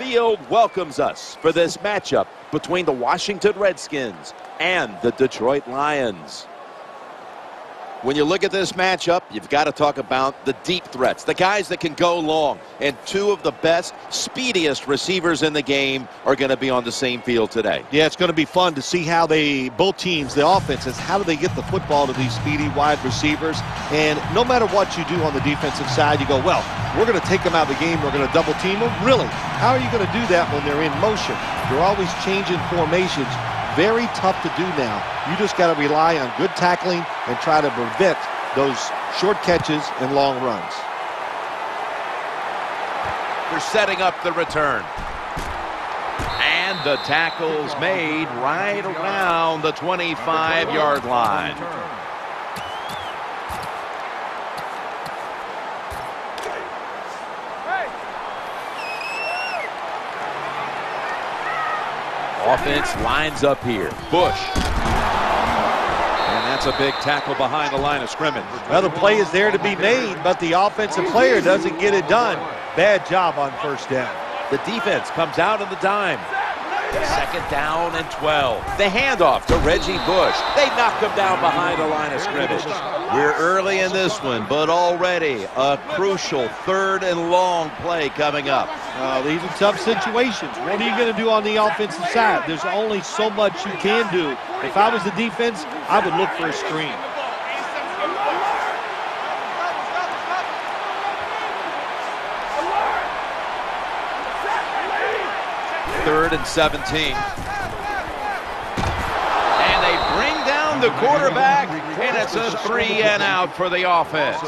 Field welcomes us for this matchup between the Washington Redskins and the Detroit Lions. When you look at this matchup, you've got to talk about the deep threats, the guys that can go long. And two of the best, speediest receivers in the game are going to be on the same field today. Yeah, it's going to be fun to see how they, both teams, the offenses, how do they get the football to these speedy wide receivers. And no matter what you do on the defensive side, you go, well, we're going to take them out of the game. We're going to double team them. Really? How are you going to do that when they're in motion? You're always changing formations very tough to do now. You just got to rely on good tackling and try to prevent those short catches and long runs. They're setting up the return. And the tackle's made right around the 25-yard line. Offense lines up here. Bush. And that's a big tackle behind the line of scrimmage. Another play is there to be made, but the offensive player doesn't get it done. Bad job on first down. The defense comes out in the dime. Second down and 12. The handoff to Reggie Bush. They knocked him down behind the line of scrimmage. We're early in this one, but already a crucial third and long play coming up. Uh, these are tough situations. What are you going to do on the offensive side? There's only so much you can do. If I was the defense, I would look for a screen. Third and 17. And they bring down the quarterback, and it's a three and out for the offense.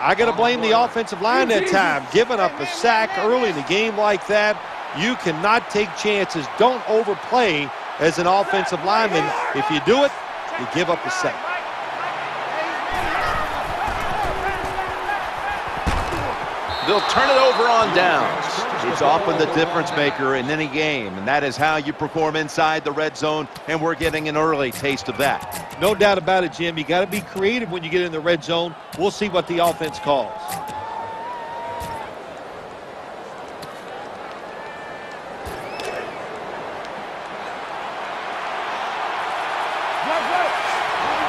I got to blame the offensive line that time. Giving up a sack early in the game like that, you cannot take chances. Don't overplay as an offensive lineman. If you do it, you give up a sack. They'll turn it over on downs. It's often the difference maker in any game, and that is how you perform inside the red zone, and we're getting an early taste of that. No doubt about it, Jim. You got to be creative when you get in the red zone. We'll see what the offense calls.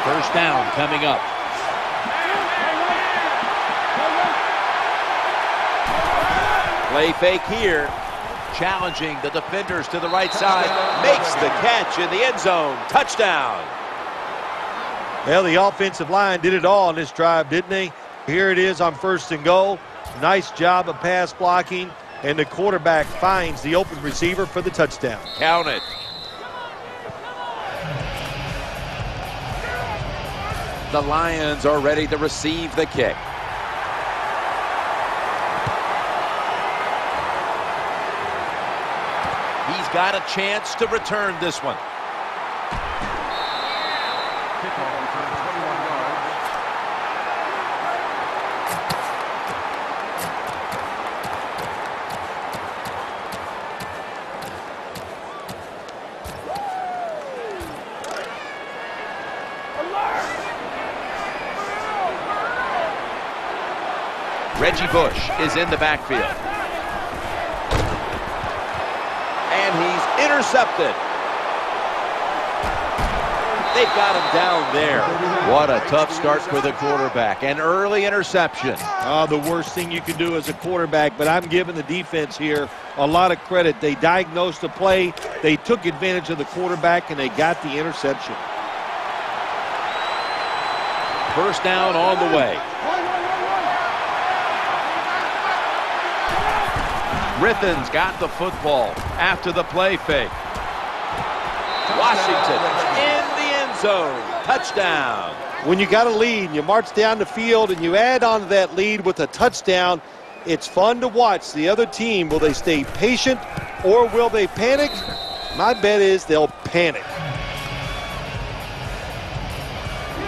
First down coming up. Play fake here. Challenging the defenders to the right side. Makes the catch in the end zone. Touchdown. Well, the offensive line did it all on this drive, didn't they? Here it is on first and goal. Nice job of pass blocking. And the quarterback finds the open receiver for the touchdown. Count it. The Lions are ready to receive the kick. He's got a chance to return this one. Reggie Bush is in the backfield. Intercepted. They've got him down there. What a tough start for the quarterback. An early interception. Uh, the worst thing you can do as a quarterback, but I'm giving the defense here a lot of credit. They diagnosed the play, they took advantage of the quarterback, and they got the interception. First down on the way. Rithens got the football after the play fake. Washington in the end zone. Touchdown. When you got a lead and you march down the field and you add on to that lead with a touchdown, it's fun to watch. The other team, will they stay patient or will they panic? My bet is they'll panic.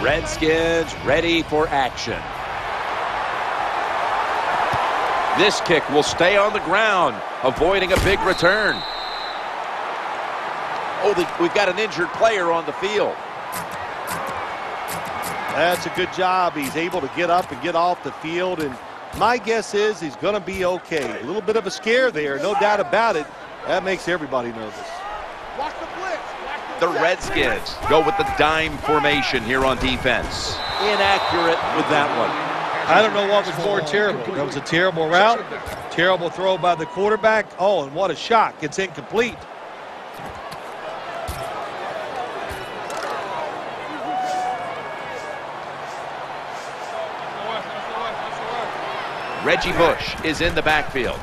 Redskins ready for action. This kick will stay on the ground, avoiding a big return. Oh, we've got an injured player on the field. That's a good job. He's able to get up and get off the field, and My guess is he's going to be okay. A little bit of a scare there, no doubt about it. That makes everybody nervous. The Redskins go with the dime formation here on defense. Inaccurate with that one. I don't know what was more terrible. That was a terrible route, terrible throw by the quarterback. Oh, and what a shock. It's incomplete. Reggie Bush is in the backfield.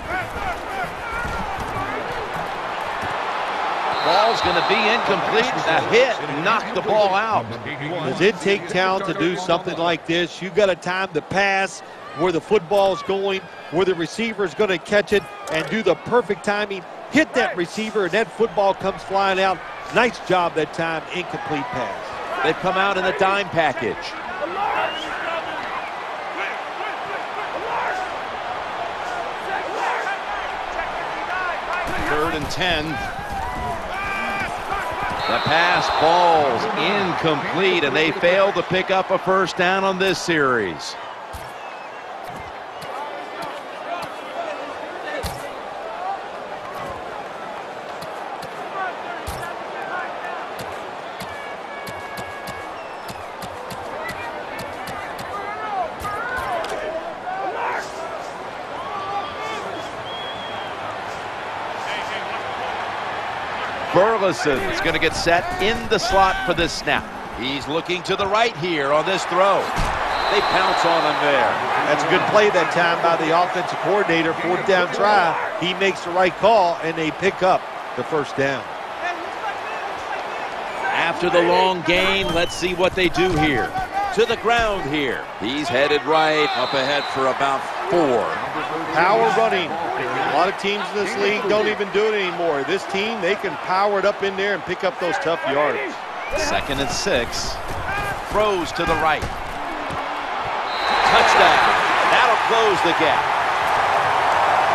Ball's going to be incomplete. A hit knocked the ball out. Does it take talent to do something like this? You've got to time the pass where the football's going, where the receiver is going to catch it and do the perfect timing. Hit that receiver and that football comes flying out. Nice job that time. Incomplete pass. They've come out in the dime package. Third and 10. The pass falls incomplete, and they fail to pick up a first down on this series. Burleson's going to get set in the slot for this snap. He's looking to the right here on this throw. They pounce on him there. That's a good play that time by the offensive coordinator. Fourth down try. He makes the right call, and they pick up the first down. After the long gain, let's see what they do here. To the ground here. He's headed right up ahead for about four. Power running. A lot of teams in this league don't even do it anymore. This team, they can power it up in there and pick up those tough yards. Second and six. Throws to the right. Touchdown. That'll close the gap.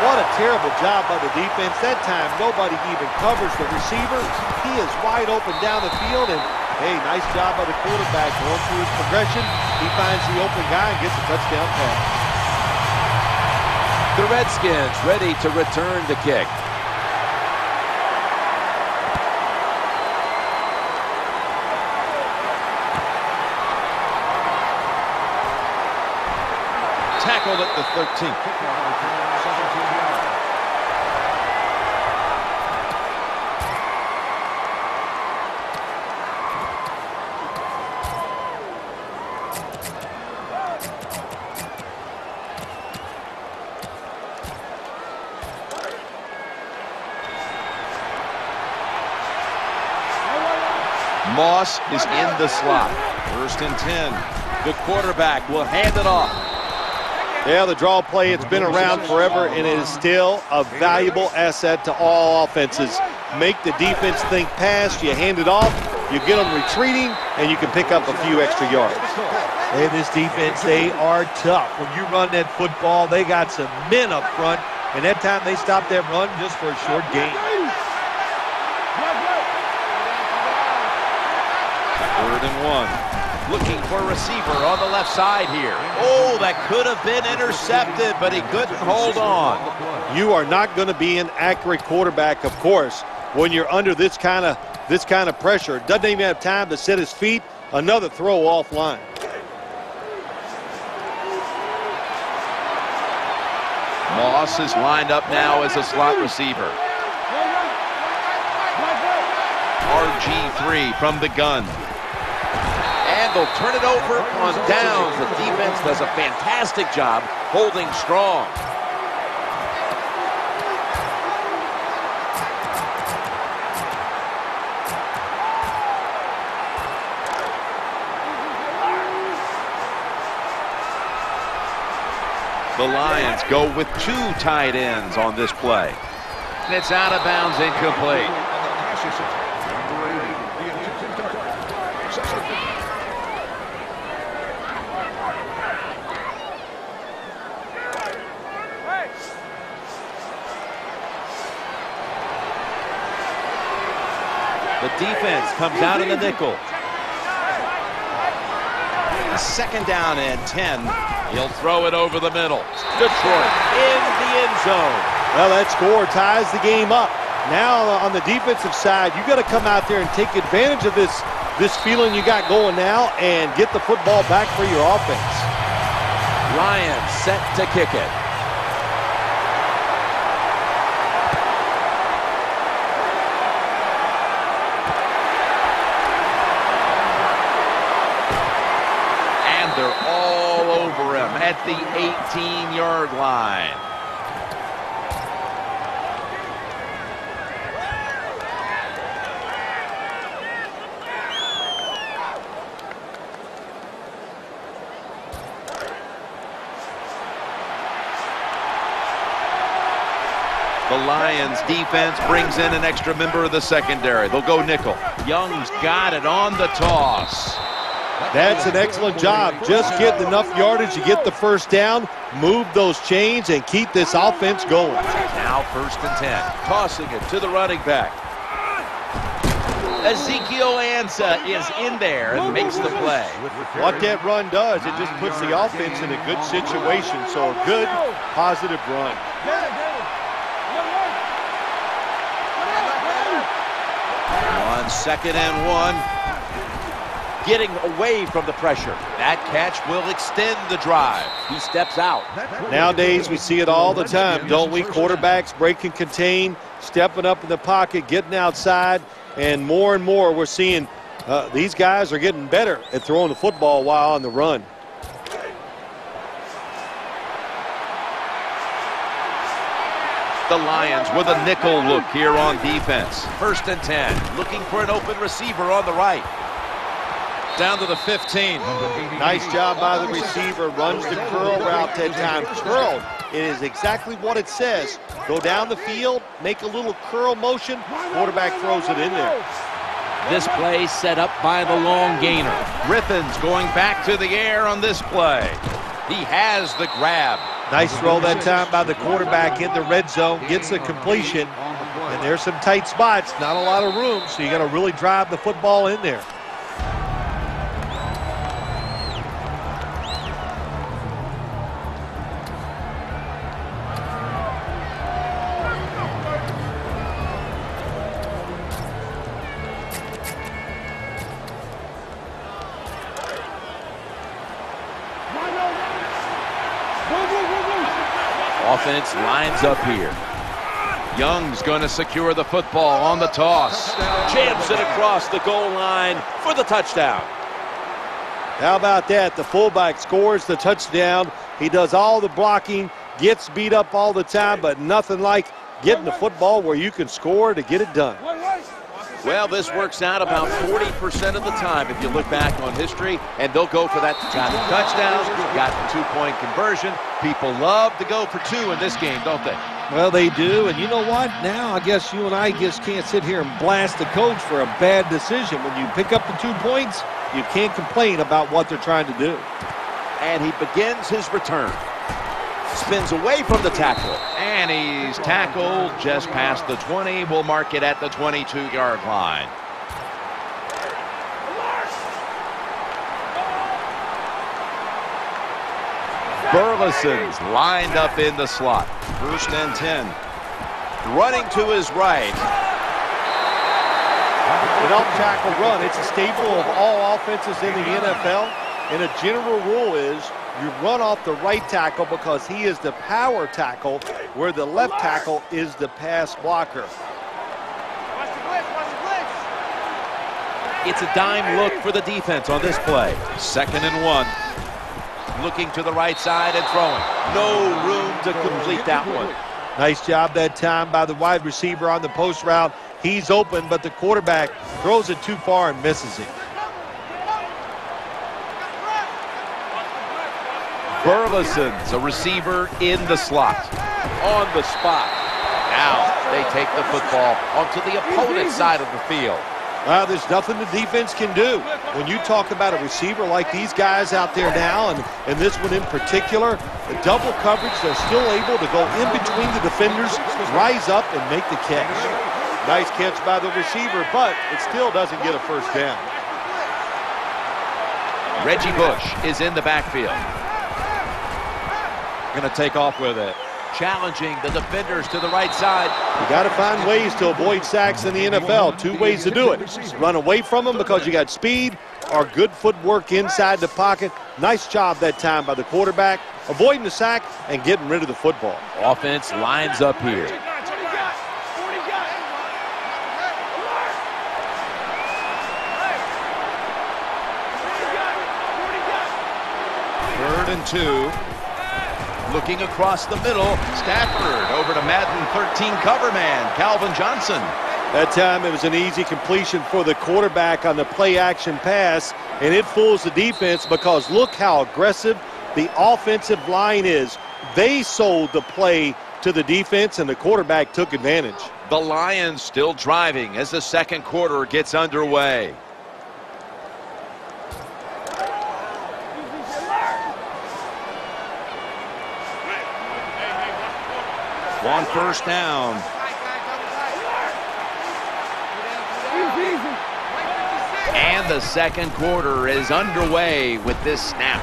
What a terrible job by the defense. That time, nobody even covers the receiver. He is wide open down the field, and hey, nice job by the quarterback going through his progression. He finds the open guy and gets a touchdown pass. The Redskins ready to return the kick. Tackled at the 13. Moss is in the slot. First and 10. The quarterback will hand it off. Yeah, the draw play, it's been around forever, and it is still a valuable asset to all offenses. Make the defense think pass, you hand it off, you get them retreating, and you can pick up a few extra yards. Hey, this defense, they are tough. When you run that football, they got some men up front, and that time they stopped that run just for a short gain. Third and one. Looking for a receiver on the left side here. Oh, that could have been intercepted, but he couldn't hold on. You are not going to be an accurate quarterback, of course, when you're under this kind of this kind of pressure. Doesn't even have time to set his feet. Another throw offline. Moss is lined up now as a slot receiver. RG3 from the gun they'll turn it over on downs. The defense does a fantastic job holding strong. The Lions go with two tight ends on this play. And it's out of bounds, incomplete. defense comes out in the nickel. Second down and 10. He'll throw it over the middle. Detroit in the end zone. Well, that score ties the game up. Now uh, on the defensive side, you got to come out there and take advantage of this this feeling you got going now and get the football back for your offense. Lions set to kick it. And they're all over him at the 18-yard line. The Lions defense brings in an extra member of the secondary. They'll go nickel. Young's got it on the toss. That's an excellent job. Just getting enough yardage to get the first down, move those chains, and keep this offense going. Now first and 10. Tossing it to the running back. Ezekiel Ansah is in there and makes the play. What that run does, it just puts the offense in a good situation. So a good, positive run. On second and one. Getting away from the pressure. That catch will extend the drive. He steps out. Nowadays, we see it all the time, don't we? Quarterbacks breaking and contain, stepping up in the pocket, getting outside, and more and more we're seeing uh, these guys are getting better at throwing the football while on the run. The Lions with a nickel look here on defense. First and 10. Looking for an open receiver on the right. Down to the 15. Nice job by the receiver. Runs the curl route that time. Curl. It is exactly what it says. Go down the field, make a little curl motion. Quarterback throws it in there. This play set up by the long gainer. Griffin's going back to the air on this play. He has the grab. Nice throw that time by the quarterback in the red zone. Gets the completion. And there's some tight spots. Not a lot of room, so you got to really drive the football in there. Up here. Young's going to secure the football on the toss. Jams it across the goal line for the touchdown. How about that? The fullback scores the touchdown. He does all the blocking, gets beat up all the time, but nothing like getting the football where you can score to get it done. Well, this works out about 40% of the time if you look back on history, and they'll go for that got touchdowns, got the two-point conversion. People love to go for two in this game, don't they? Well, they do, and you know what? Now I guess you and I just can't sit here and blast the coach for a bad decision. When you pick up the two points, you can't complain about what they're trying to do. And he begins his return. Spins away from the tackle. And he's tackled just past the 20. We'll mark it at the 22-yard line. Burleson's lined up in the slot. First and 10. Running to his right. An up tackle run, it's a staple of all offenses in the NFL. And a general rule is you run off the right tackle because he is the power tackle, where the left tackle is the pass blocker. It's a dime look for the defense on this play. Second and one. Looking to the right side and throwing. No room to complete that one. Nice job that time by the wide receiver on the post route. He's open, but the quarterback throws it too far and misses it. Burleson's a receiver in the slot. On the spot. Now they take the football onto the opponent's side of the field. Well, there's nothing the defense can do. When you talk about a receiver like these guys out there now, and, and this one in particular, the double coverage, they're still able to go in between the defenders, rise up, and make the catch. Nice catch by the receiver, but it still doesn't get a first down. Reggie Bush is in the backfield. Going to take off with it. Challenging the defenders to the right side. You got to find ways to avoid sacks in the NFL. Two ways to do it. Run away from them because you got speed or good footwork inside the pocket. Nice job that time by the quarterback, avoiding the sack and getting rid of the football. Offense lines up here. Third and two. Looking across the middle, Stafford over to Madden 13 cover man, Calvin Johnson. That time it was an easy completion for the quarterback on the play action pass, and it fools the defense because look how aggressive the offensive line is. They sold the play to the defense, and the quarterback took advantage. The Lions still driving as the second quarter gets underway. One first down. And the second quarter is underway with this snap.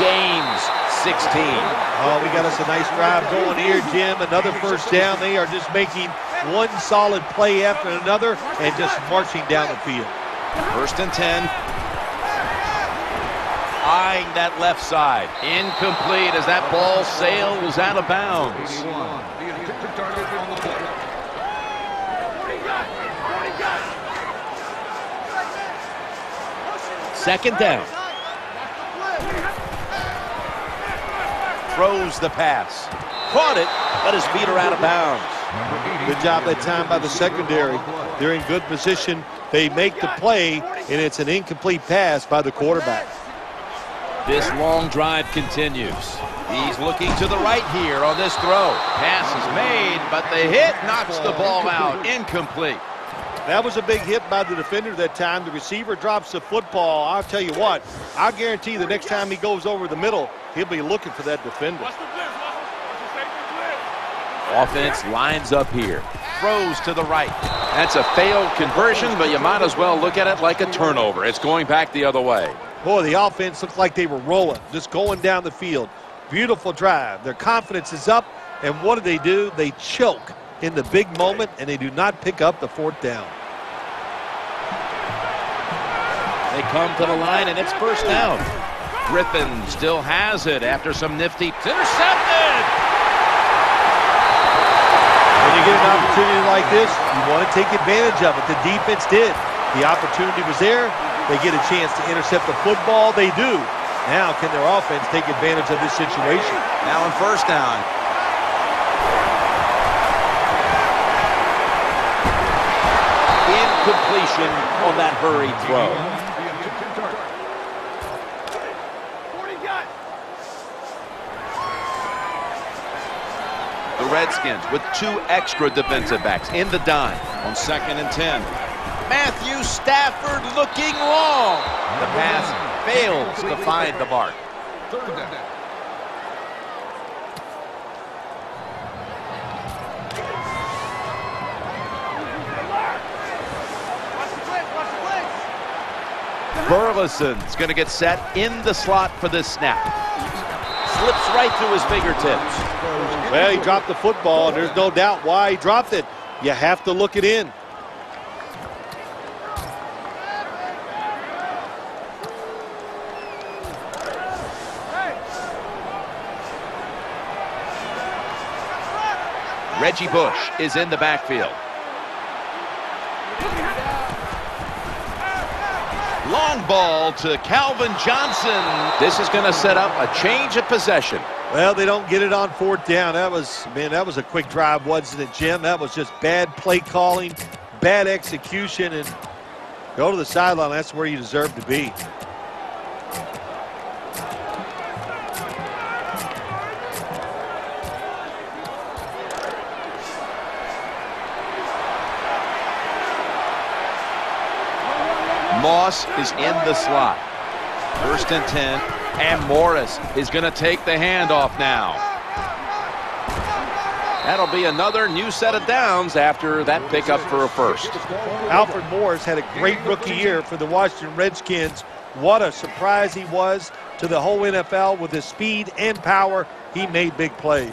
Games 16. Oh, we got us a nice drive going here, Jim. Another first down. They are just making one solid play after another and just marching down the field. First and 10. Eyeing that left side. Incomplete as that ball sails out of bounds. Second down. Throws the pass. Caught it, but his feet are out of bounds. Good job that time by the secondary. They're in good position. They make the play, and it's an incomplete pass by the quarterback. This long drive continues. He's looking to the right here on this throw. Pass is made, but the hit knocks the ball out. Incomplete. That was a big hit by the defender that time. The receiver drops the football. I'll tell you what, I guarantee the next time he goes over the middle, he'll be looking for that defender. Offense lines up here. Throws to the right. That's a failed conversion, but you might as well look at it like a turnover. It's going back the other way. Boy, the offense looked like they were rolling, just going down the field. Beautiful drive. Their confidence is up, and what do they do? They choke in the big moment, and they do not pick up the fourth down. They come to the line, and it's first down. Griffin still has it after some nifty. Intercepted! When you get an opportunity like this, you want to take advantage of it. The defense did. The opportunity was there. They get a chance to intercept the football. They do. Now, can their offense take advantage of this situation? Now on first down. Incompletion on that hurried throw. The Redskins with two extra defensive backs in the dime on second and 10. Matthew Stafford looking long. The pass fails to find the mark. Burleson's going to get set in the slot for this snap. Slips right through his fingertips. Well, he dropped the football, and there's no doubt why he dropped it. You have to look it in. Reggie Bush is in the backfield. Long ball to Calvin Johnson. This is going to set up a change of possession. Well, they don't get it on fourth down. That was, man, that was a quick drive, wasn't it, Jim? That was just bad play calling, bad execution, and go to the sideline. That's where you deserve to be. Moss is in the slot. First and 10. And Morris is going to take the handoff now. That'll be another new set of downs after that pickup for a first. Alfred Morris had a great rookie year for the Washington Redskins. what a surprise he was to the whole NFL with his speed and power. He made big plays.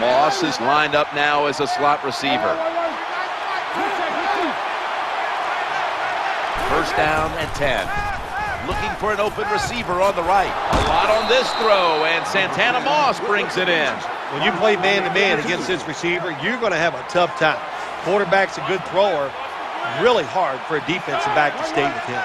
Moss is lined up now as a slot receiver. First down and 10. Looking for an open receiver on the right. A lot on this throw, and Santana Moss brings it in. When you play man-to-man -man against this receiver, you're going to have a tough time. Quarterback's a good thrower. Really hard for a defensive back to stay with him.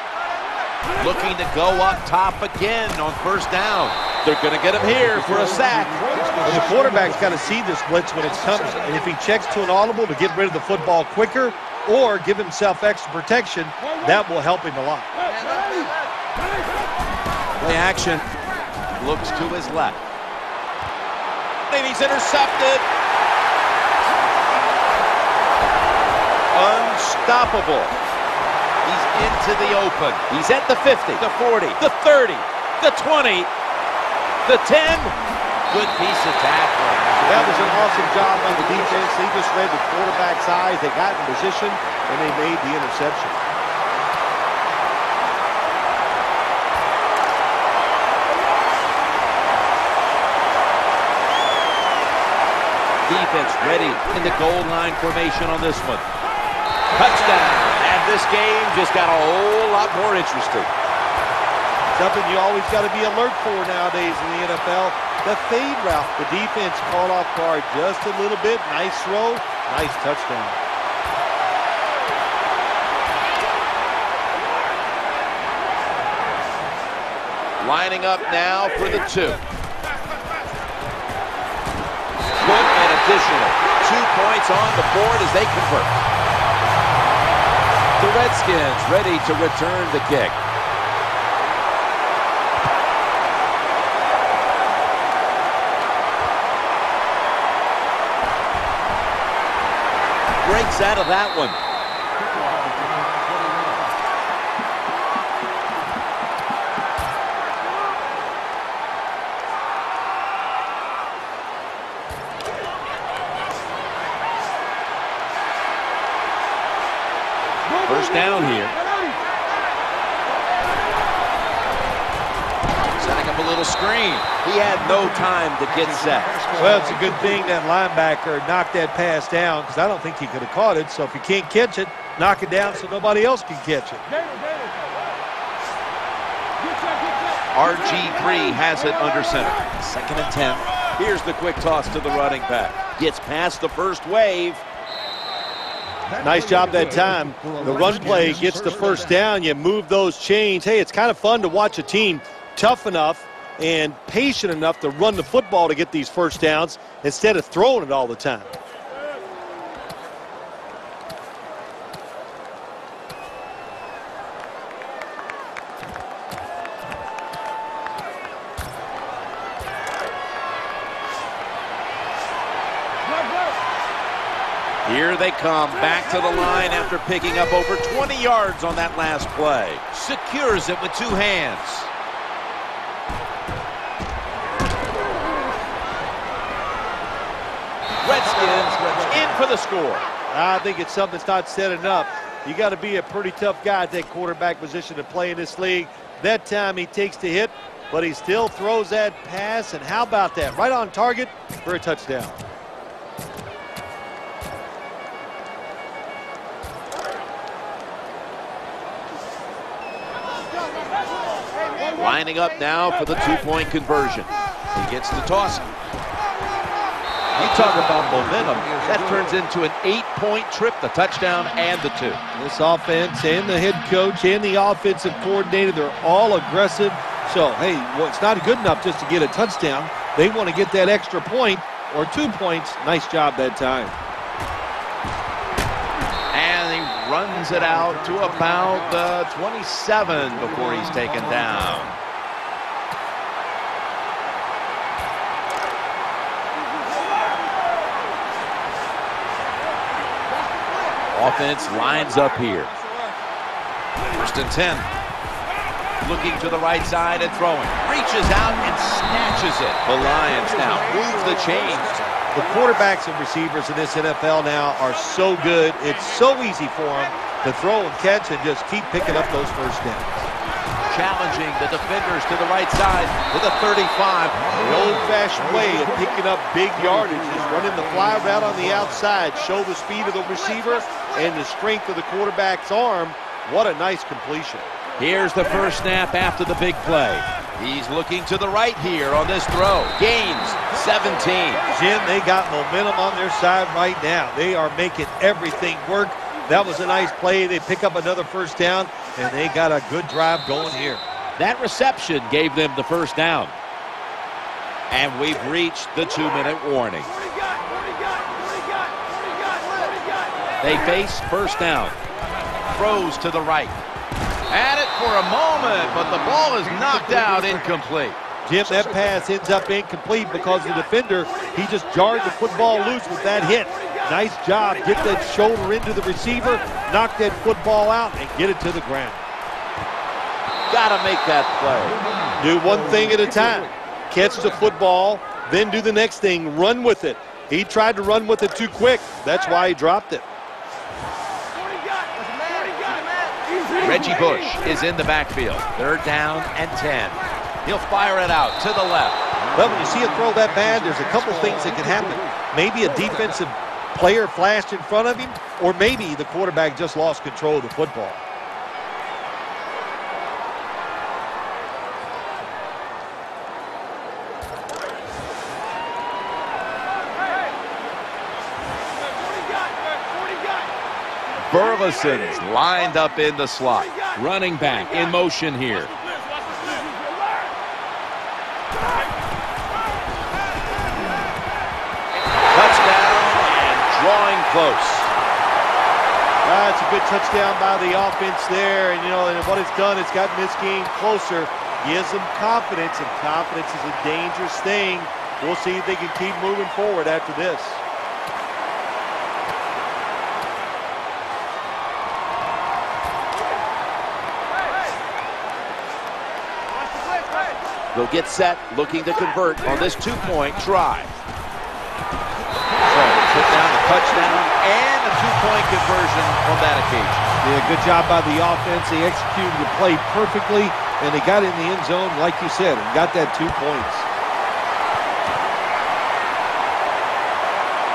Looking to go up top again on first down. They're going to get him here for a sack. Well, the quarterback's got to see this blitz when it's coming. And if he checks to an audible to get rid of the football quicker or give himself extra protection, that will help him a lot. Play action. Looks to his left. And he's intercepted. Unstoppable He's into the open. He's at the 50, the 40, the 30, the 20, the 10. Good piece of tackling. That was an awesome job on the defense. They just read the quarterback's eyes. They got in position, and they made the interception. Defense ready in the goal line formation on this one. Touchdown And this game just got a whole lot more interesting. Something you always got to be alert for nowadays in the NFL. The fade route. The defense caught off guard just a little bit. Nice throw. Nice touchdown. Lining up now for the two. Good and additional. Two points on the board as they convert. The Redskins ready to return the kick. Out of that one. No time to get set. Well, it's a good thing that linebacker knocked that pass down because I don't think he could have caught it. So if you can't catch it, knock it down so nobody else can catch it. RG3 has it under center. Second and 10. Here's the quick toss to the running back. Gets past the first wave. Nice job that time. The run play gets the first down. You move those chains. Hey, it's kind of fun to watch a team tough enough and patient enough to run the football to get these first downs instead of throwing it all the time. Here they come back to the line after picking up over 20 yards on that last play. Secures it with two hands. For the score. I think it's something that's not set enough. You got to be a pretty tough guy at that quarterback position to play in this league. That time he takes the hit, but he still throws that pass. And how about that? Right on target for a touchdown. Lining up now for the two-point conversion. He gets the toss. You talk about momentum. That turns into an eight-point trip, the touchdown and the two. This offense and the head coach and the offensive coordinator, they're all aggressive. So, hey, well, it's not good enough just to get a touchdown. They want to get that extra point or two points. Nice job that time And he runs it out to about uh, 27 before he's taken down. Offense lines up here. First and 10. Looking to the right side and throwing. Reaches out and snatches it. The Lions now move the chains The quarterbacks and receivers in this NFL now are so good. It's so easy for them to throw and catch and just keep picking up those first downs. Challenging the defenders to the right side with a 35. The old-fashioned way of picking up big yardage is running the fly route on the outside. Show the speed of the receiver and the strength of the quarterback's arm. What a nice completion. Here's the first snap after the big play. He's looking to the right here on this throw. Gains 17. Jim, they got momentum on their side right now. They are making everything work. That was a nice play. They pick up another first down, and they got a good drive going here. That reception gave them the first down. And we've reached the two-minute warning. They face first down. Throws to the right. Had it for a moment, but the ball is knocked out incomplete. Jim, that pass ends up incomplete because the defender, he just jarred the football loose with that hit. Nice job. Get that shoulder into the receiver, knock that football out, and get it to the ground. Got to make that play. Do one thing at a time. Catch the football, then do the next thing. Run with it. He tried to run with it too quick. That's why he dropped it. Reggie Bush is in the backfield. Third down and 10. He'll fire it out to the left. Well, when you see a throw that bad, there's a couple things that can happen. Maybe a defensive player flashed in front of him, or maybe the quarterback just lost control of the football. Burleson's lined up in the slot. Running back in motion here. Touchdown and drawing close. That's a good touchdown by the offense there. And, you know, and what it's done, it's gotten this game closer. Gives them confidence, and confidence is a dangerous thing. We'll see if they can keep moving forward after this. They'll get set, looking to convert on this two-point try. So, put down the touchdown and a two-point conversion on that occasion. Yeah, good job by the offense. They executed the play perfectly, and they got in the end zone, like you said, and got that two points.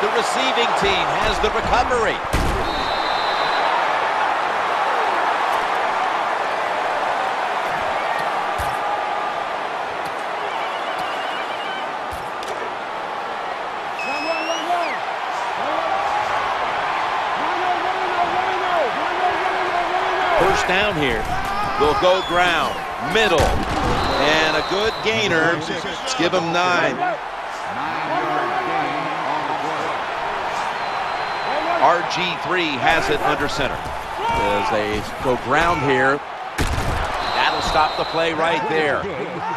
The receiving team has the recovery. Down here. They'll go ground, middle, and a good gainer. Let's give him nine. RG3 has it under center. As they go ground here, that'll stop the play right there.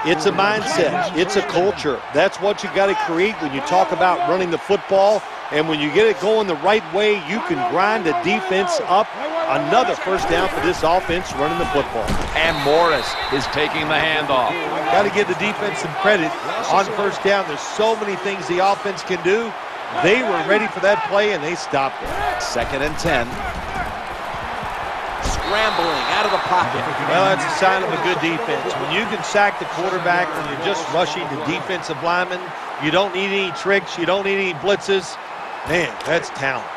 It's a mindset. It's a culture. That's what you got to create when you talk about running the football. And when you get it going the right way, you can grind the defense up. Another first down for this offense running the football. And Morris is taking the handoff. Got to give the defense some credit on first down. There's so many things the offense can do. They were ready for that play, and they stopped it. Second and 10. Scrambling out of the pocket. Well, that's a sign of a good defense. When you can sack the quarterback when you're just rushing the defensive lineman, you don't need any tricks, you don't need any blitzes. Man, that's talent.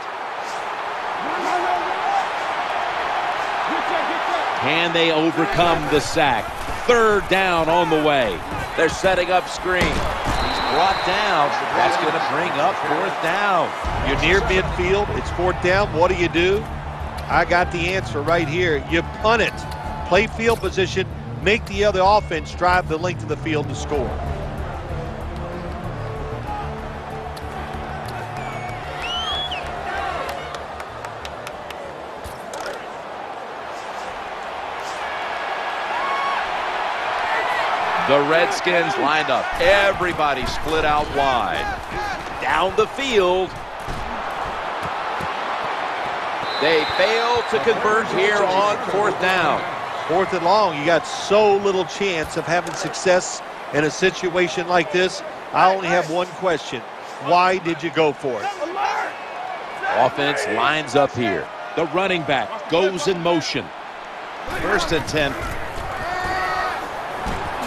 Can they overcome the sack? Third down on the way. They're setting up screen. He's brought down. That's going to bring up fourth down. You're near midfield. It's fourth down. What do you do? I got the answer right here. You punt it. Play field position. Make the other offense drive the length of the field to score. The Redskins lined up. Everybody split out wide. Down the field. They fail to convert here on fourth down. Fourth and long, you got so little chance of having success in a situation like this. I only have one question. Why did you go for it? Offense lines up here. The running back goes in motion. First and 10.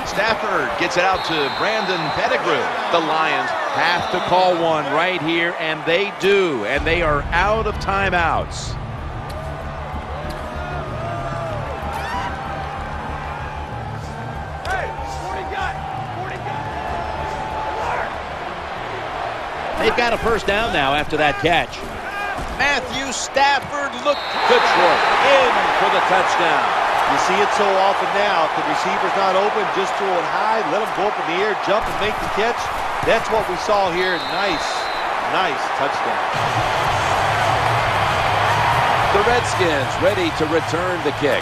Stafford gets it out to Brandon Pettigrew. The Lions have to call one right here, and they do. And they are out of timeouts. They've got a first down now after that catch. Matthew Stafford look Detroit in for the touchdown. You see it so often now. If the receiver's not open, just throw it high, let him go up in the air, jump and make the catch. That's what we saw here. Nice, nice touchdown. The Redskins ready to return the kick.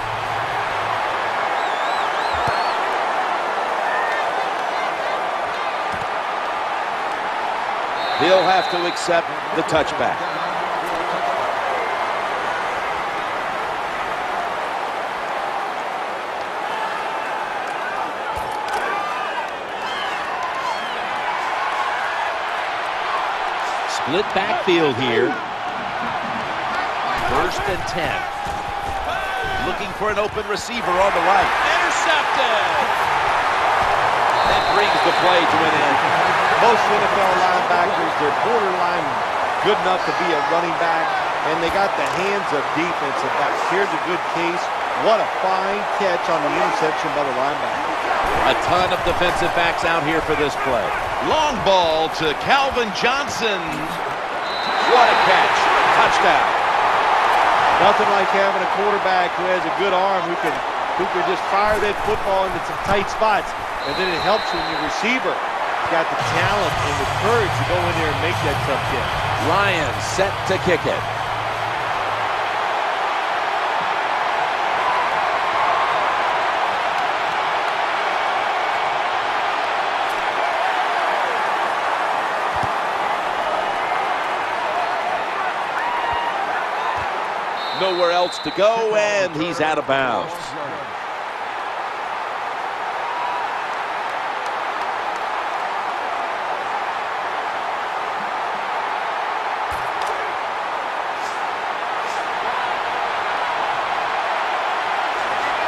He'll have to accept the touchback. Split backfield here. First and 10. Looking for an open receiver on the right. Intercepted! That brings the play to an end. Most NFL linebackers, they're borderline good enough to be a running back, and they got the hands of defensive backs. Here's a good case. What a fine catch on the interception by the linebacker. A ton of defensive backs out here for this play. Long ball to Calvin Johnson. What a catch. Touchdown. Nothing like having a quarterback who has a good arm who can who can just fire that football into some tight spots. And then it helps when your receiver got the talent and the courage to go in there and make that tough catch. Lions set to kick it. Nowhere else to go, and he's out of bounds.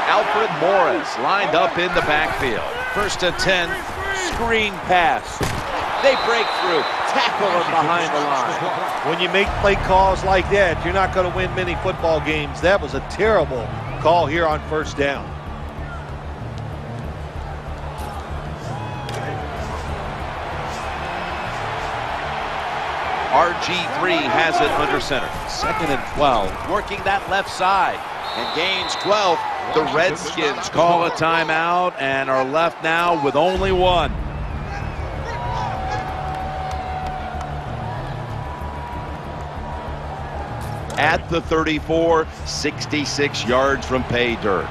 Alfred Morris lined up in the backfield. First and 10, screen pass. They break through, tackle him behind the line. When you make play calls like that, you're not going to win many football games. That was a terrible call here on first down. RG3 has it under center. Second and 12, working that left side. And gains 12. The Redskins call a timeout and are left now with only one. At the 34, 66 yards from pay dirt.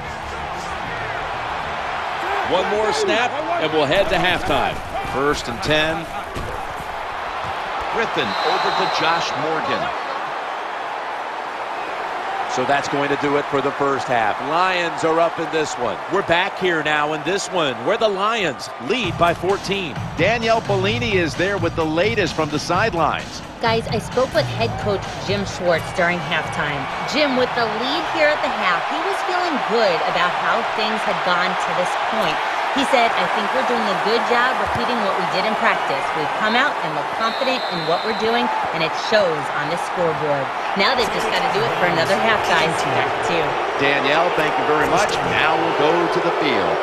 One more snap, and we'll head to halftime. First and 10. Griffin over to Josh Morgan. So that's going to do it for the first half. Lions are up in this one. We're back here now in this one where the Lions lead by 14. Danielle Bellini is there with the latest from the sidelines. Guys, I spoke with head coach Jim Schwartz during halftime. Jim, with the lead here at the half, he was feeling good about how things had gone to this point. He said, I think we're doing a good job repeating what we did in practice. We've come out and look confident in what we're doing, and it shows on the scoreboard. Now they've just got to do it for another half, guys. Back to you. Danielle, thank you very much. Now we'll go to the field.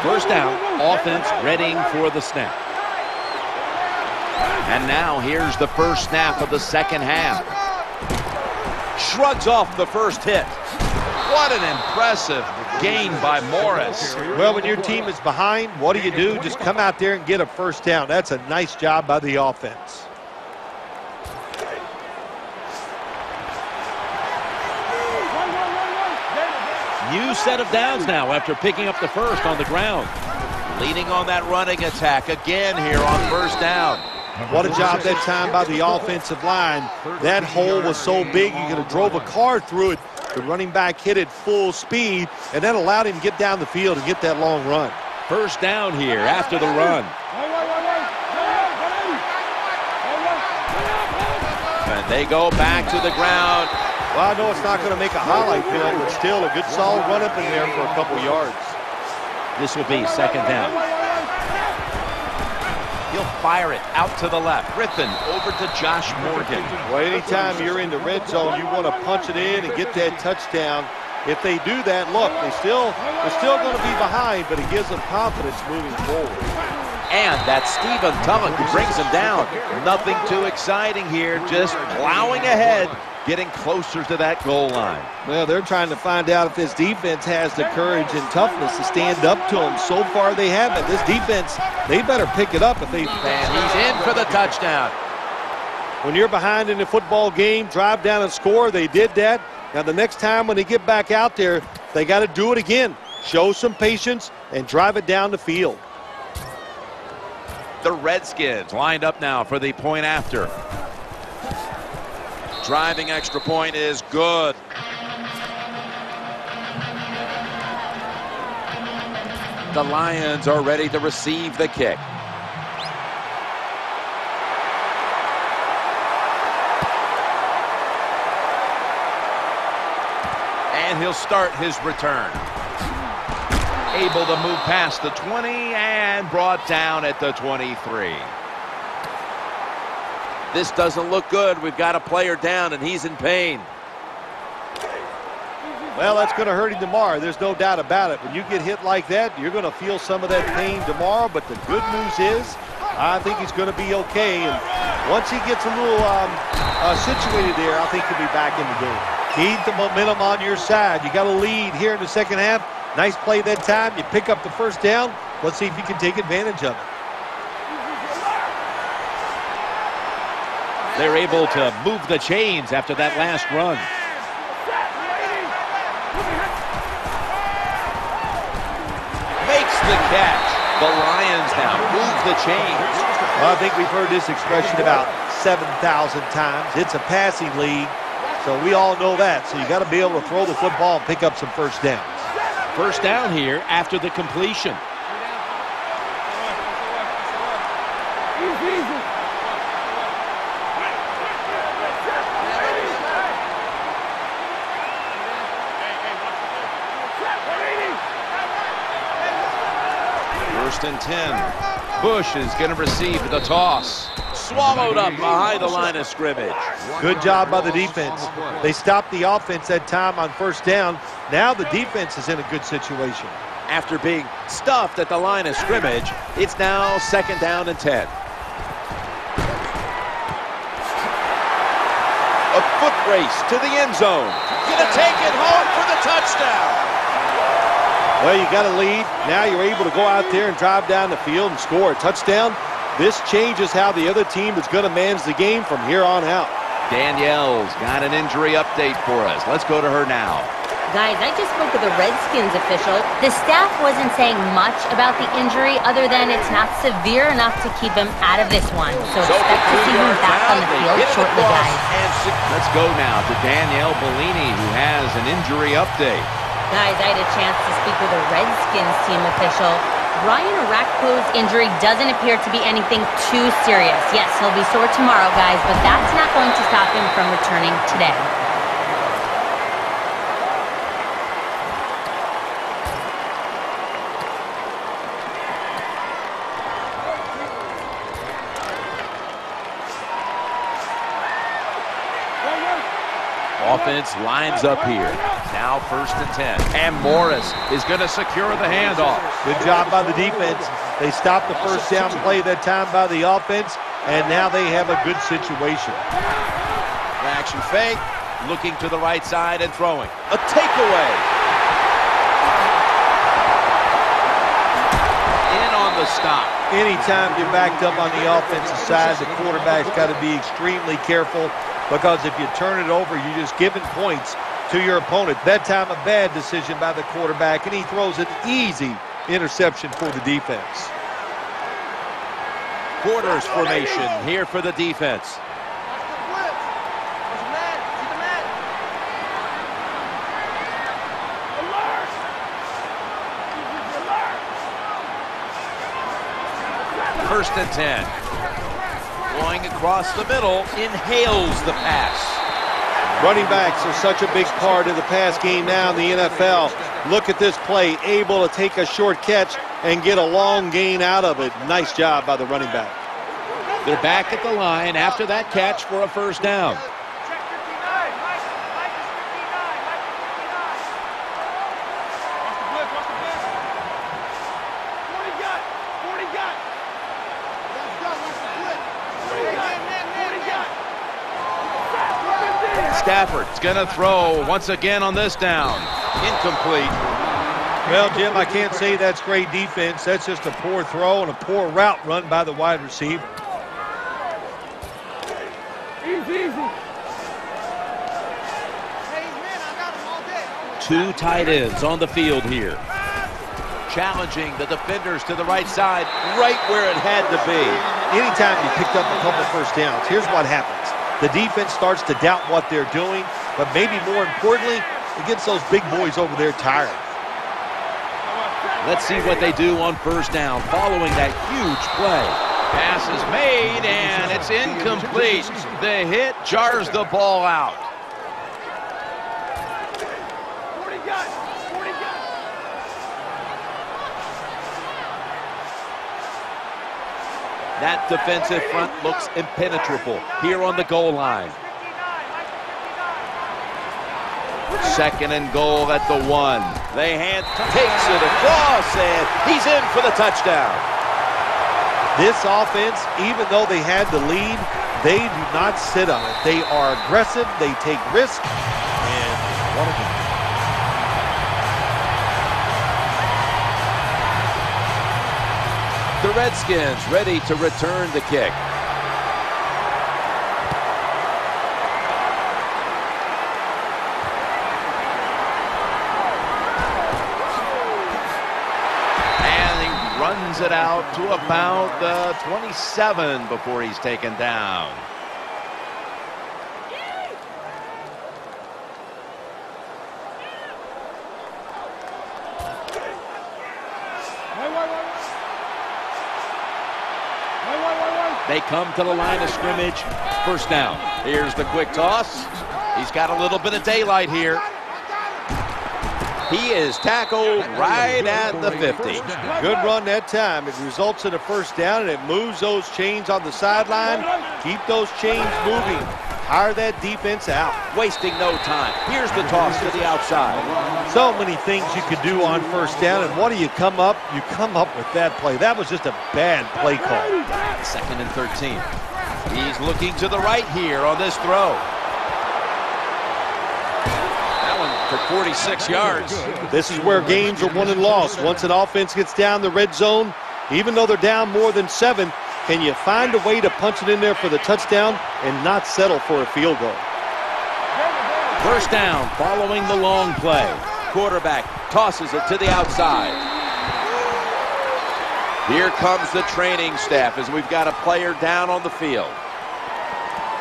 First down, offense readying for the snap. And now here's the first snap of the second half. Shrugs off the first hit. What an impressive gain by Morris. Well, when your team is behind, what do you do? Just come out there and get a first down. That's a nice job by the offense. New set of downs now after picking up the first on the ground. Leading on that running attack again here on first down. What a job that time by the offensive line. That hole was so big you could have drove a car through it The running back hit it full speed, and that allowed him to get down the field and get that long run. First down here after the run. And they go back to the ground. Well, I know it's not going to make a highlight film, but still a good solid run up in there for a couple yards. This will be second down. He'll fire it out to the left. Griffin over to Josh Morgan. Well, anytime you're in the red zone, you want to punch it in and get that touchdown. If they do that, look, they still, they're still going to be behind, but it gives them confidence moving forward. And that's Stephen Tulloch who brings him down. Nothing too exciting here, just plowing ahead, getting closer to that goal line. Well, they're trying to find out if this defense has the courage and toughness to stand up to them. So far, they haven't. This defense, they better pick it up if they... And he's in for the touchdown. When you're behind in a football game, drive down and score. They did that. Now, the next time when they get back out there, they got to do it again. Show some patience and drive it down the field. The Redskins lined up now for the point after. Driving extra point is good. The Lions are ready to receive the kick. And he'll start his return. Able to move past the 20 and brought down at the 23. This doesn't look good. We've got a player down, and he's in pain. Well, that's going to hurt him tomorrow. There's no doubt about it. When you get hit like that, you're going to feel some of that pain tomorrow. But the good news is, I think he's going to be okay. And once he gets a little um, uh, situated there, I think he'll be back in the game. Keep the momentum on your side. You got a lead here in the second half. Nice play that time. You pick up the first down. Let's see if you can take advantage of it. They're able to move the chains after that last run. Makes the catch. The Lions now move the chains. Well, I think we've heard this expression about 7,000 times. It's a passing league, so we all know that. So you got to be able to throw the football and pick up some first downs. First down here after the completion. First and 10. Bush is going to receive the toss. Swallowed up behind the line of scrimmage. Good job by the defense. They stopped the offense that time on first down. Now the defense is in a good situation. After being stuffed at the line of scrimmage, it's now second down and 10. A foot race to the end zone. Gonna take it home for the touchdown. Well, you got a lead. Now you're able to go out there and drive down the field and score a touchdown. This changes how the other team is going to manage the game from here on out. Danielle's got an injury update for us. Let's go to her now. Guys, I just spoke with a Redskins official. The staff wasn't saying much about the injury other than it's not severe enough to keep him out of this one. So, So expect to see him back on the field shortly, across guys. Let's go now to Danielle Bellini, who has an injury update. Guys, I had a chance to speak with a Redskins team official. Brian Orakpo's injury doesn't appear to be anything too serious. Yes, he'll be sore tomorrow, guys, but that's not going to stop him from returning today. Offense lines up here. Now first and 10. And Morris is going to secure the handoff. Good job by the defense. They stopped the first down play that time by the offense, and now they have a good situation. Action fake. Looking to the right side and throwing. A takeaway. In on the stop. Anytime you're backed up on the offensive side, the quarterback's got to be extremely careful because if you turn it over, you're just giving points to your opponent. That time, a bad decision by the quarterback, and he throws an easy interception for the defense. Quarters formation here for the defense. First and 10. Going across the middle, inhales the pass. Running backs are such a big part of the pass game now in the NFL. Look at this play, able to take a short catch and get a long gain out of it. Nice job by the running back. They're back at the line after that catch for a first down. Stafford's going to throw once again on this down. Incomplete. Well, Jim, I can't say that's great defense. That's just a poor throw and a poor route run by the wide receiver. Easy, easy. Two tight ends on the field here. Challenging the defenders to the right side, right where it had to be. Anytime you picked up a couple first downs, here's what happens. The defense starts to doubt what they're doing, but maybe more importantly, it gets those big boys over there tired. Let's see what they do on first down following that huge play. Pass is made, and it's incomplete. The hit jars the ball out. That defensive front looks impenetrable here on the goal line. Second and goal at the one. They hand takes it across, and he's in for the touchdown. This offense, even though they had the lead, they do not sit on it. They are aggressive. They take risks. And what a game. The Redskins ready to return the kick. And he runs it out to about the 27 before he's taken down. They come to the line of scrimmage. First down. Here's the quick toss. He's got a little bit of daylight here. He is tackled right at the 50. Good run that time. It results in a first down, and it moves those chains on the sideline. Keep those chains moving. Hire that defense out. Wasting no time. Here's the toss to the outside. So many things you could do on first down, and what do you come up? You come up with that play. That was just a bad play call. Second and 13. He's looking to the right here on this throw. That one for 46 yards. This is where games are won and lost. Once an offense gets down the red zone, even though they're down more than seven, can you find a way to punch it in there for the touchdown and not settle for a field goal? First down following the long play. Quarterback tosses it to the outside. Here comes the training staff as we've got a player down on the field.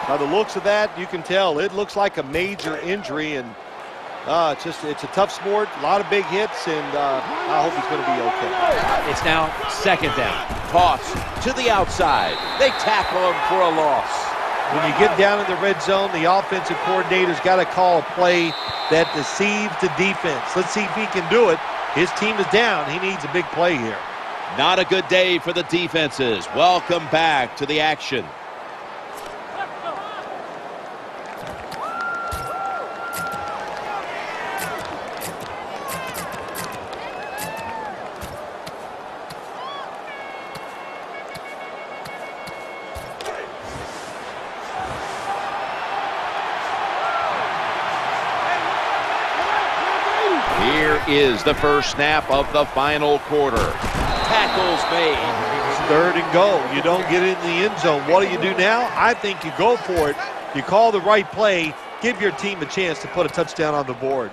By the looks of that, you can tell it looks like a major injury, and uh, it's just it's a tough sport, a lot of big hits, and uh, I hope he's going to be okay. It's now second down. Toss to the outside. They tackle him for a loss. When you get down in the red zone, the offensive coordinator's got to call a play that deceives the defense. Let's see if he can do it. His team is down. He needs a big play here. Not a good day for the defenses. Welcome back to the action. The first snap of the final quarter. Tackles made. Third and goal. You don't get in the end zone. What do you do now? I think you go for it. You call the right play. Give your team a chance to put a touchdown on the board.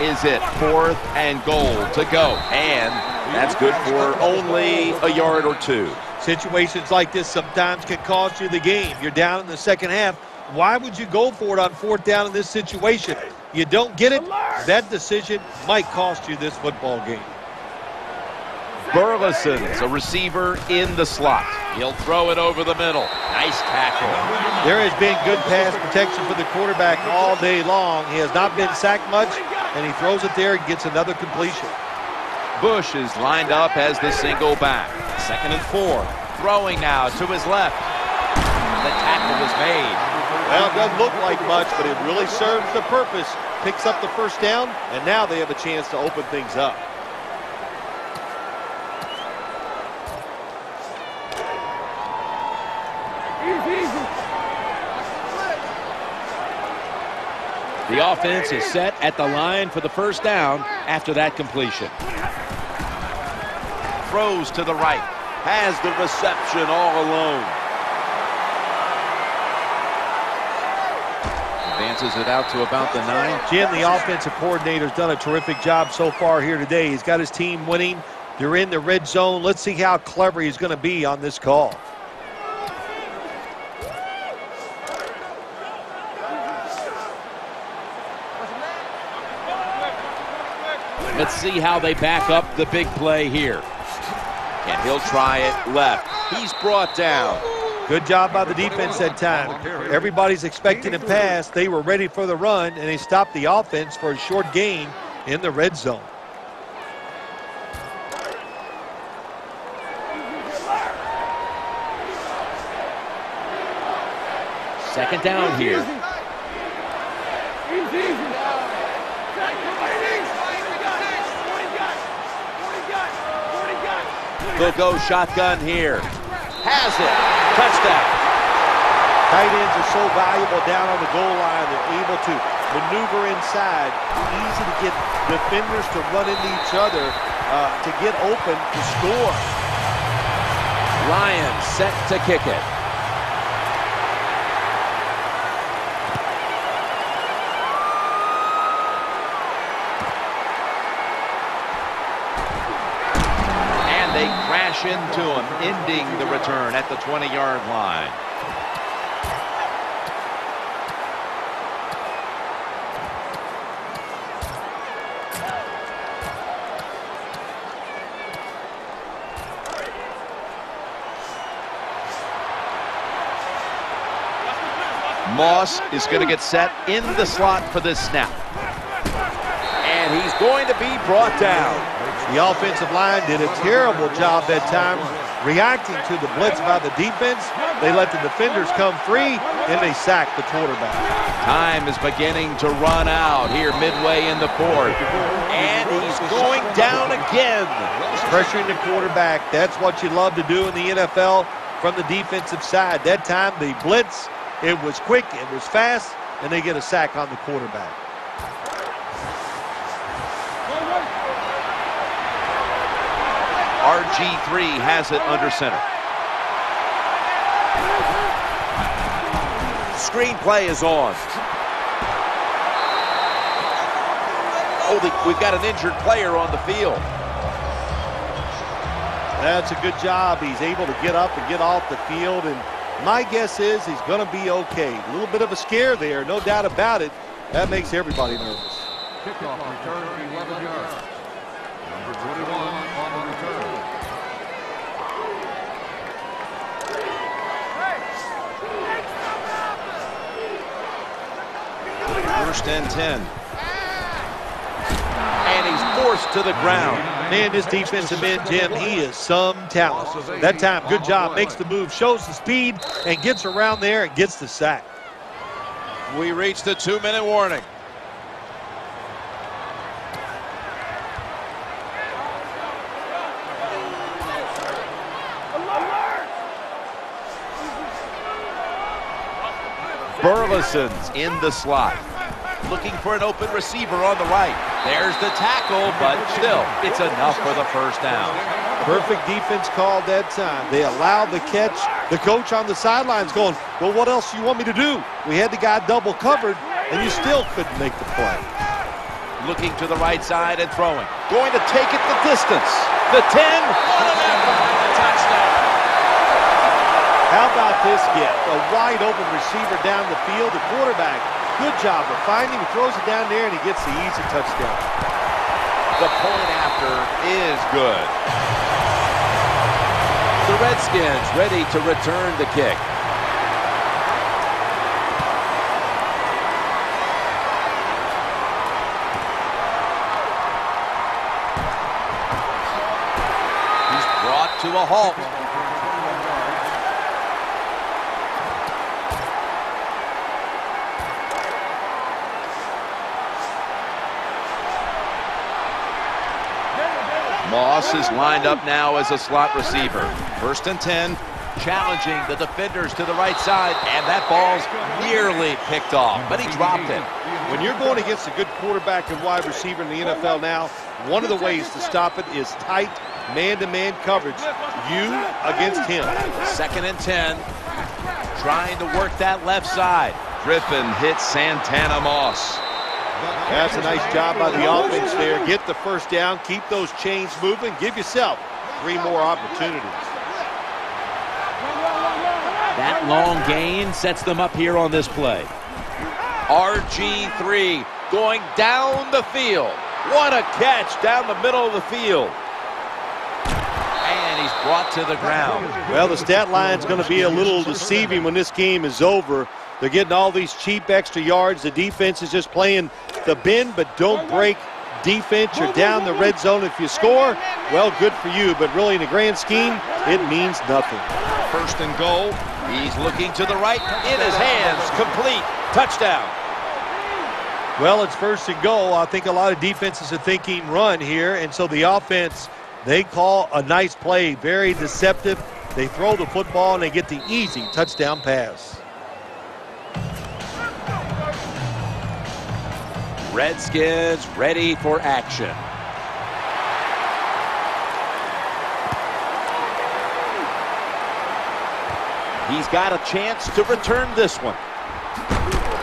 Is it. Fourth and goal to go. And that's good for only a yard or two. Situations like this sometimes can cost you the game. You're down in the second half. Why would you go for it on fourth down in this situation? You don't get it, that decision might cost you this football game. Burleson's a receiver in the slot. He'll throw it over the middle. Nice tackle. There has been good pass protection for the quarterback all day long. He has not been sacked much, and he throws it there and gets another completion. Bush is lined up as the single back. Second and four. Throwing now to his left. The tackle was made. Well, it doesn't look like much, but it really serves the purpose. Picks up the first down, and now they have a chance to open things up. The offense is set at the line for the first down after that completion. Throws to the right. Has the reception all alone. Advances it out to about the nine. Jim, the offensive coordinator, has done a terrific job so far here today. He's got his team winning. They're in the red zone. Let's see how clever he's going to be on this call. See how they back up the big play here. And he'll try it left. He's brought down. Good job by the defense that time. Everybody's expecting a pass. They were ready for the run, and they stopped the offense for a short gain in the red zone. Second down here. They'll go shotgun here. Has it. Touchdown. Tight ends are so valuable down on the goal line. They're able to maneuver inside. Easy to get defenders to run into each other uh, to get open to score. Lions set to kick it. Crash into him, ending the return at the 20-yard line. Moss is going to get set in the slot for this snap. And he's going to be brought down. The offensive line did a terrible job that time reacting to the blitz by the defense. They let the defenders come free, and they sacked the quarterback. Time is beginning to run out here midway in the fourth. And he's going down again. Pressuring the quarterback. That's what you love to do in the NFL from the defensive side. That time, the blitz, it was quick, it was fast, and they get a sack on the quarterback. RG3 has it under center. Screen play is on. Oh, we've got an injured player on the field. That's a good job. He's able to get up and get off the field, and my guess is he's going to be okay. A little bit of a scare there, no doubt about it. That makes everybody nervous. Kickoff return 11 yards. Number 21. First and 10. And he's forced to the ground. Man, this defensive end, Jim, he is some talent. That time, good job. Makes the move, shows the speed, and gets around there and gets the sack. We reach the two-minute warning. Burleson's in the slot looking for an open receiver on the right. There's the tackle, but still, it's enough for the first down. Perfect defense call that time. They allowed the catch. The coach on the sidelines going, well, what else do you want me to do? We had the guy double covered, and you still couldn't make the play. Looking to the right side and throwing. Going to take it the distance. The 10. What an effort touchdown. How about this get? A wide open receiver down the field. The quarterback, good job of finding. He throws it down there and he gets the easy touchdown. The point after is good. The Redskins ready to return the kick. He's brought to a halt. Moss is lined up now as a slot receiver. First and 10, challenging the defenders to the right side, and that ball's nearly picked off, but he dropped it. When you're going against a good quarterback and wide receiver in the NFL now, one of the ways to stop it is tight man-to-man -man coverage. You against him. Second and 10, trying to work that left side. Griffin hits Santana Moss. That's a nice job by the offense there. Get the first down, keep those chains moving, give yourself three more opportunities. That long gain sets them up here on this play. RG3 going down the field. What a catch down the middle of the field. And he's brought to the ground. Well, the stat line's going to be a little deceiving when this game is over. They're getting all these cheap extra yards. The defense is just playing the bend but don't break defense. You're down the red zone. If you score, well, good for you. But really, in the grand scheme, it means nothing. First and goal. He's looking to the right. In his hands. Complete. Touchdown. Well, it's first and goal. I think a lot of defenses are thinking run here. And so the offense, they call a nice play. Very deceptive. They throw the football and they get the easy touchdown pass. Redskins ready for action. He's got a chance to return this one.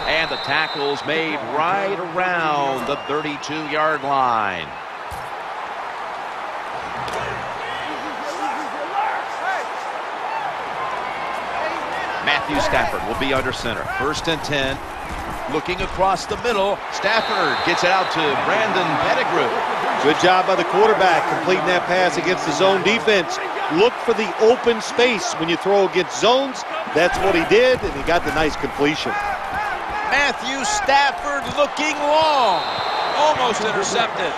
And the tackle's made right around the 32-yard line. Matthew Stafford will be under center. First and 10. Looking across the middle. Stafford gets it out to Brandon Pettigrew. Good job by the quarterback completing that pass against the zone defense. Look for the open space when you throw against zones. That's what he did, and he got the nice completion. Matthew Stafford looking long. Almost intercepted.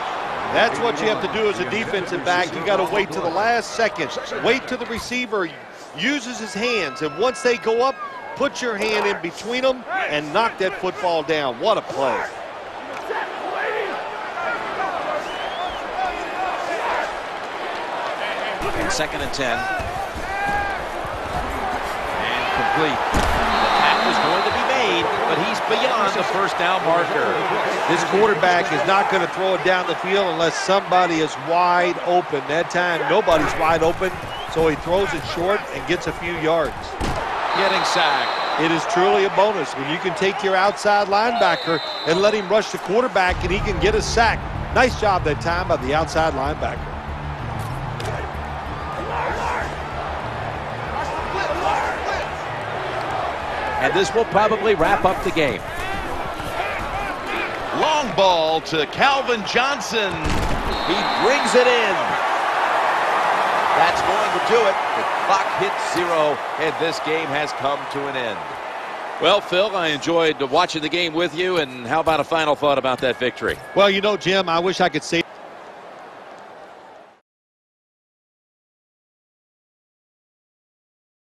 That's what you have to do as a defensive back. You got to wait to the last second. Wait till the receiver uses his hands, and once they go up, put your hand in between them and knock that football down. What a play. Second and 10. And complete. The tackle is going to be made, but he's beyond the first down marker. This quarterback is not going to throw it down the field unless somebody is wide open. That time, nobody's wide open, so he throws it short and gets a few yards getting sacked. It is truly a bonus when you can take your outside linebacker and let him rush the quarterback and he can get a sack. Nice job that time by the outside linebacker. And this will probably wrap up the game. Long ball to Calvin Johnson. He brings it in. That's going to do it. The clock hits zero, and this game has come to an end. Well, Phil, I enjoyed watching the game with you, and how about a final thought about that victory? Well, you know, Jim, I wish I could say